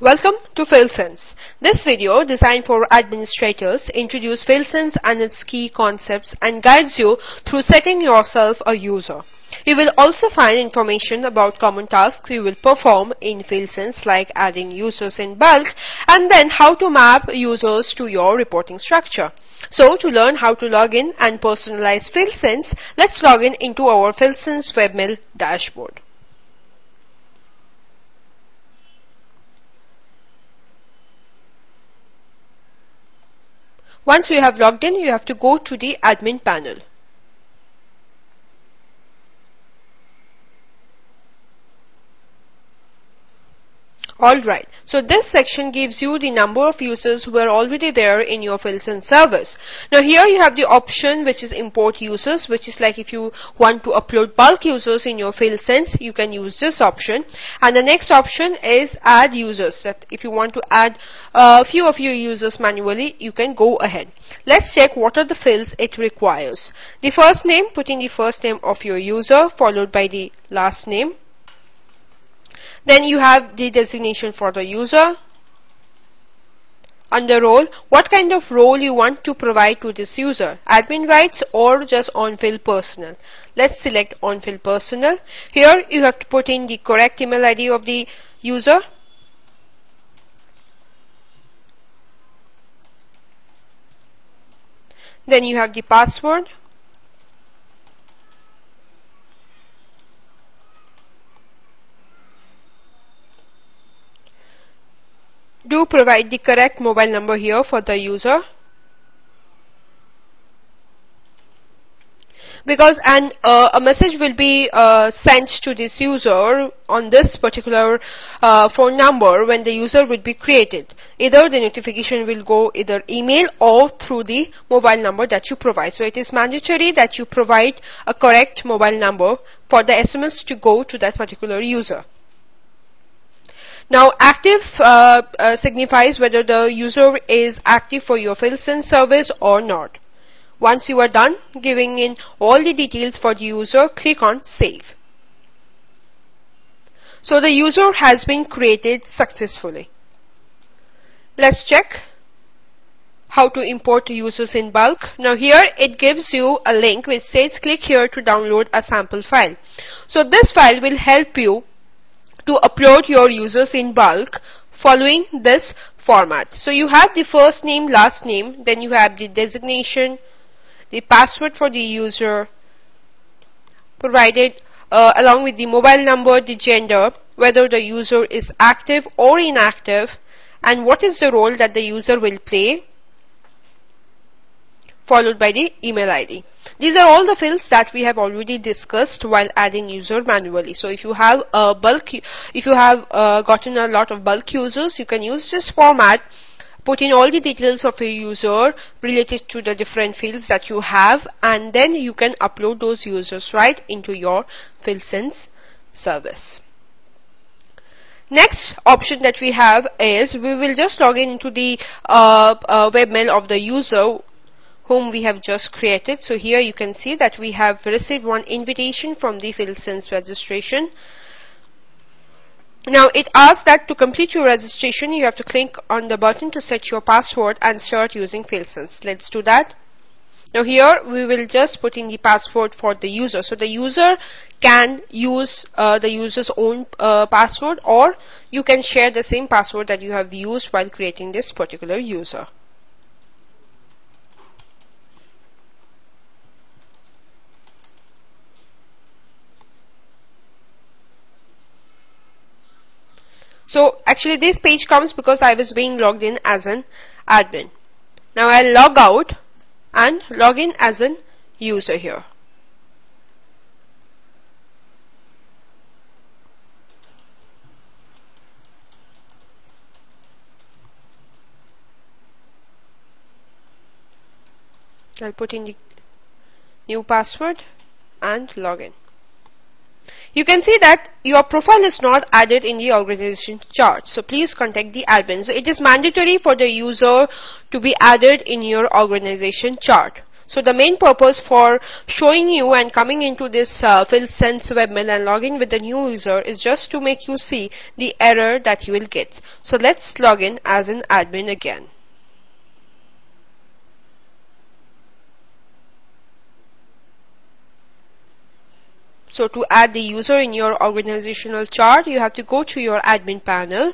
Welcome to FieldSense. This video, designed for administrators, introduces FieldSense and its key concepts and guides you through setting yourself a user. You will also find information about common tasks you will perform in FieldSense like adding users in bulk and then how to map users to your reporting structure. So to learn how to log in and personalize FieldSense, let's log in into our FieldSense webmail dashboard. Once you have logged in, you have to go to the admin panel. Alright, so this section gives you the number of users who are already there in your FieldSense service. Now here you have the option which is import users, which is like if you want to upload bulk users in your FieldSense, you can use this option. And the next option is add users, that if you want to add a few of your users manually, you can go ahead. Let's check what are the fields it requires. The first name, put in the first name of your user, followed by the last name then you have the designation for the user. Under role, what kind of role you want to provide to this user, admin rights or just on-field personnel. Let's select on-field personnel. Here you have to put in the correct email ID of the user. Then you have the password. Do provide the correct mobile number here for the user. because an uh, a message will be uh, sent to this user on this particular uh, phone number when the user will be created. Either the notification will go either email or through the mobile number that you provide. So it is mandatory that you provide a correct mobile number for the SMS to go to that particular user. Now active uh, uh, signifies whether the user is active for your FieldSense service or not. Once you are done giving in all the details for the user, click on save. So the user has been created successfully. Let's check how to import users in bulk. Now here it gives you a link which says click here to download a sample file. So this file will help you to upload your users in bulk following this format. So you have the first name, last name, then you have the designation, the password for the user provided uh, along with the mobile number, the gender, whether the user is active or inactive, and what is the role that the user will play followed by the email ID. These are all the fields that we have already discussed while adding user manually. So if you have a bulk, if you have uh, gotten a lot of bulk users, you can use this format, put in all the details of a user related to the different fields that you have, and then you can upload those users right into your FieldSense service. Next option that we have is we will just log in into the uh, uh, webmail of the user whom we have just created. So here you can see that we have received one invitation from the FieldSense registration. Now it asks that to complete your registration, you have to click on the button to set your password and start using FieldSense. Let's do that. Now here we will just put in the password for the user. So the user can use uh, the user's own uh, password or you can share the same password that you have used while creating this particular user. So actually this page comes because I was being logged in as an admin. Now I'll log out and log in as an user here. I'll put in the new password and login. You can see that your profile is not added in the organization chart. So please contact the admin. So it is mandatory for the user to be added in your organization chart. So the main purpose for showing you and coming into this uh, FieldSense webmail and logging with the new user is just to make you see the error that you will get. So let's log in as an admin again. So to add the user in your organizational chart, you have to go to your admin panel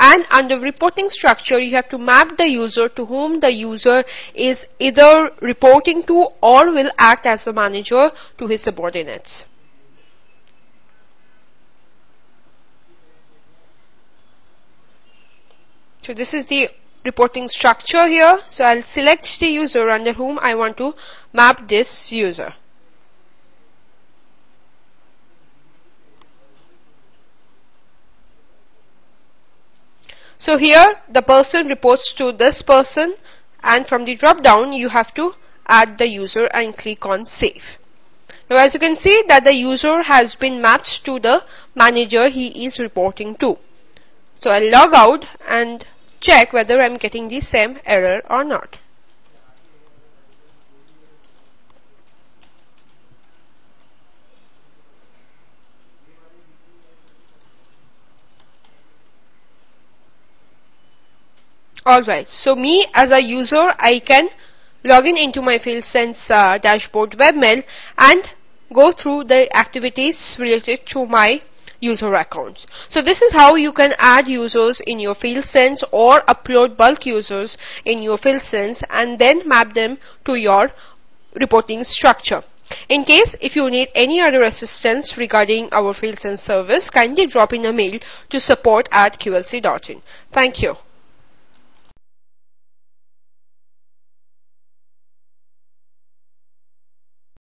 and under reporting structure you have to map the user to whom the user is either reporting to or will act as a manager to his subordinates. So this is the reporting structure here. So I'll select the user under whom I want to map this user. So here the person reports to this person and from the drop down you have to add the user and click on save. Now as you can see that the user has been matched to the manager he is reporting to. So I'll log out and check whether I'm getting the same error or not. Alright, so me as a user, I can log in into my FieldSense uh, dashboard webmail and go through the activities related to my user accounts. So this is how you can add users in your FieldSense or upload bulk users in your FieldSense and then map them to your reporting structure. In case if you need any other assistance regarding our FieldSense service, kindly drop in a mail to support at qlc.in. Thank you.